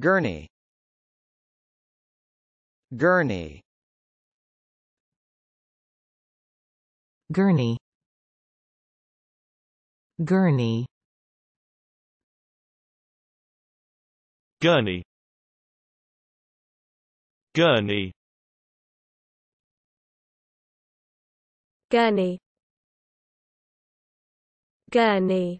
Gurney. Gurney. Gurney. Gurney. Gurney. Gurney. Gurney. Gurney.